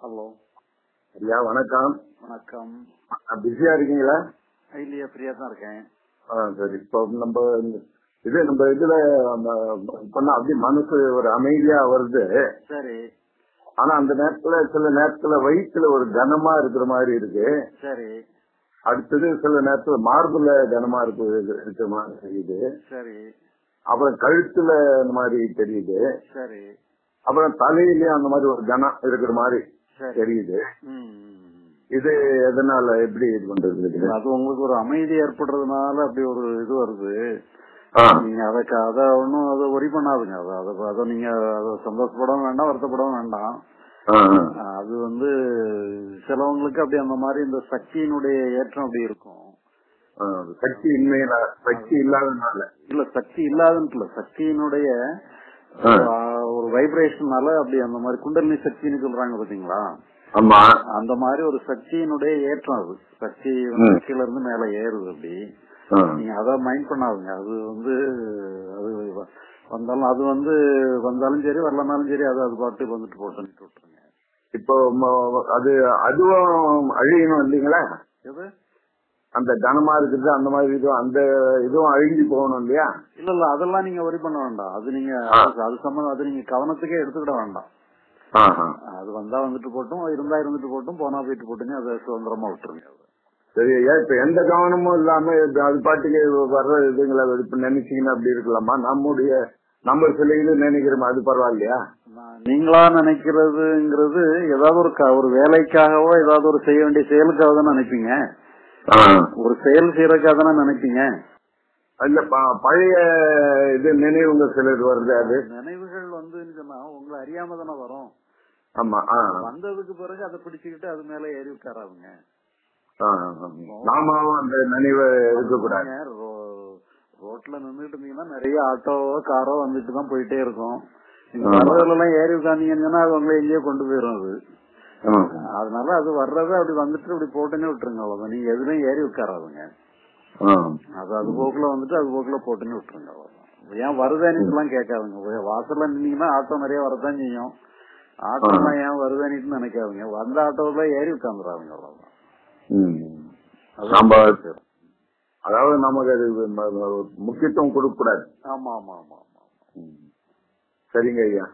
Hello. ஐயா வணக்கம். வணக்கம். பிஸியா இருக்கீங்களா? இல்லையா ஃப்ரீயா தான் இருக்கேன். சரி. இப்போ நம்ம இது நம்ம இதுல பண்ண அப்படி மனசு ஒரு அமைதியா வருது. சரி. ஆனா அந்த நேரத்துல சில நேரத்துல வயிற்றுல ஒரு கனமா இருக்கிற மாதிரி இருக்கு. சரி. அடுத்தது சில நேரத்துல மார்புல கனமா இருக்கு இருக்கிற மாதிரி தெரியுது. சரி. அப்புறம் கழுத்துல அந்த மாதிரி தெரியுது. சரி. அப்புறம் தலையிலயும் அந்த மாதிரி ஒரு கனம் இருக்கிற மாதிரி தெரியுது. இது எதனால எப்படி இது பண்றது அது உங்களுக்கு ஒரு அமைதி ஏற்படுறதுனால அப்படி ஒரு இது வருது. நீங்க அதை அதை ஒன்றும் அதை ஒரி பண்ணாதுங்க. அதை அதை அதை நீங்க அதை சந்தோஷப்படவும் வேண்டாம் வருத்தப்படவும் வேண்டாம். அது வந்து சிலவங்களுக்கு அப்படி அந்த மாதிரி இந்த சக்தியினுடைய ஏற்றம் அப்படி இருக்கும். சக்தி இன்மையில சக்தி இல்லாதனால. இல்ல சக்தி இல்லாதுன்னு இல்ல. சக்தியினுடைய வைப்ரேஷனால அப்படி அந்த மாதிரி குண்டலினி சக்தின்னு சொல்றாங்க பாத்தீங்களா? ஆமா. அந்த மாதிரி ஒரு சக்தியினுடைய ஏற்றம் அது. சக்தி. கீழ இருந்து மேல ஏறுது அப்படி. நீங்க அத மைண்ட் பண்ணாதுங்க. அது வந்து அது வந்தாலும் அது வந்து வந்தாலும் சரி வரலனாலும் சரி அது அது பாட்டு வந்துட்டு போட்டு விட்டுருங்க இப்போ அது அதுவும் அழியணும் இல்லைங்களா? எது? அந்த கனமா இருக்குது அந்த மாதிரி இதுவும் அந்த இதுவும் அழிஞ்சு போகணும் இல்லையா? இல்ல இல்ல அதெல்லாம் நீங்க ஒரி பண்ண வேண்டாம். அது நீங்க. அது- சம்பந்தம் அது நீங்க கவனத்துக்கே எடுத்துக்கிட வேண்டாம். அது வந்தா வந்துட்டு போட்டும் இருந்தா இருந்துட்டு போட்டும் போனா போயிட்டு போட்டுங்க அதை சுதந்திரமா விட்டுருங்க. அது. சரி ஐயா இப்ப எந்த கவனமும் இல்லாம அது பாட்டுக்கு வர்ற இதுங்களை இப்ப நினைச்சீங்கன்னா அப்படி இருக்கலாமா? நம்முடைய நம்ம சில இது நினைக்கிறோம்? அது பரவாயில்லையா? நீங்களா நினைக்கிறதுங்கிறது ஏதாவது ஒரு ஒரு வேலைக்காகவோ ஏதாவது ஒரு செய்ய வேண்டிய செயலுக்காக தானே நினைப்பீங்க. ஒரு செயல் செய்யறதுக்காக தானே நினைப்பீங்க? இல்ல பழைய இது நினைவுங்க சிலது வருது அது. நினைவுகள் வந்து சொன்னா உங்களை அறியாம தானே வரும். ஆமா. வந்ததுக்கு பிறகு அதை பிடிச்சுக்கிட்டு அது மேல ஏறி ஆ. நாமாவும் அந்த நினைவை இருக்கக்கூடாது ரோட்ல நின்றுட்டு இருந்தீங்கன்னா நிறைய ஆட்டோவோ காரோ வந்துட்டு தான் போயிட்டே இருக்கும். எல்லாம் ஏறி உட்காந்தீங்கன்னு சொன்னா அது உங்களை எங்கேயோ கொண்டு போயிடும் அது. அதனால அது வர்றதை அப்படி வந்துட்டு அப்படி போட்டுன்னு விட்டுருங்க அவ்வளவுதான். நீங்க எதுலயும் ஏறி உட்காராதுங்க. அது அது போக்குல வந்துட்டு அது போக்குல போட்டுன்னு விட்டுருங்க அவ்வளவுதான். ஏன் வருதானிட்டு எல்லாம் கேட்காதுங்க. வாசல்ல நின்னீங்கன்னா ஆட்டோ நிறைய வரதான் செய்யும். ஆட்டோ எல்லாம் ஏன் வருதானிட்டு நினைக்காதுங்க. வந்த ஆட்டோல ஏறி உட்காந்துறாங்க அவ்வளவுதான். அதாவது நமக்கு அது முக்கியத்துவம் கொடுக்க கூடாது ஆமா ஆமா ஆமா சரிங்க ஐயா.